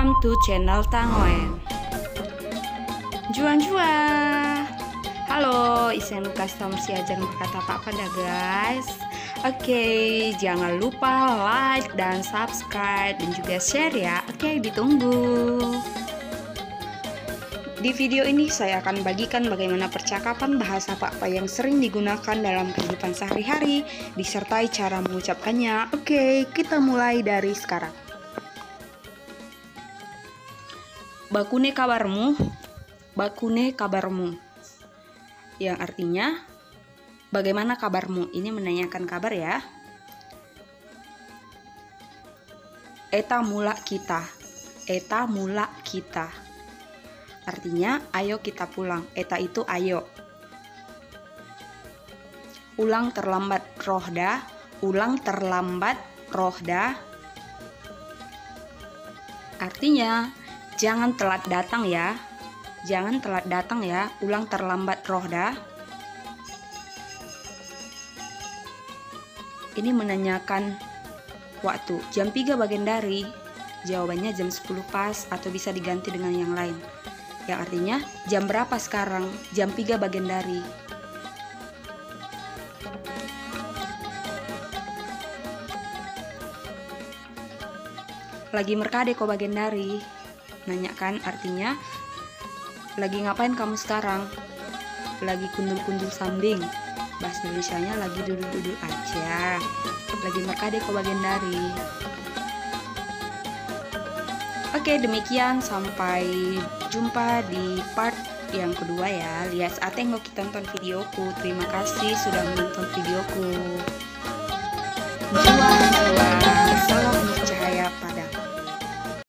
to channel Tangoen. Juan-juan. Halo, isen custom si ajar berkata apa pada guys. Oke, jangan lupa like dan subscribe dan juga share ya. Oke, ditunggu. Di video ini saya akan bagikan bagaimana percakapan bahasa apa yang sering digunakan dalam kehidupan sehari-hari disertai cara mengucapkannya. Oke, kita mulai dari sekarang. Bakune kabarmu? Bakune kabarmu. Yang artinya bagaimana kabarmu? Ini menanyakan kabar ya. Eta mula kita. Eta mula kita. Artinya, ayo kita pulang. Eta itu ayo. Ulang terlambat rohda. Ulang terlambat rohda. Artinya, jangan telat datang ya. Jangan telat datang ya. Ulang terlambat rohda. Ini menanyakan waktu. Jam 3 bagian dari. Jawabannya jam 10 pas atau bisa diganti dengan yang lain yang artinya jam berapa sekarang? Jam 3 bagian dari. Lagi merkade kok bagian dari. Nanya kan artinya lagi ngapain kamu sekarang? Lagi kundul-kundul sambing. Bahasa Indonesia-nya lagi duduk-duduk aja. Lagi merkade kok bagian dari. Oke, demikian sampai jumpa di part yang kedua ya. Lihat atengok kita tonton videoku. Terima kasih sudah menonton videoku.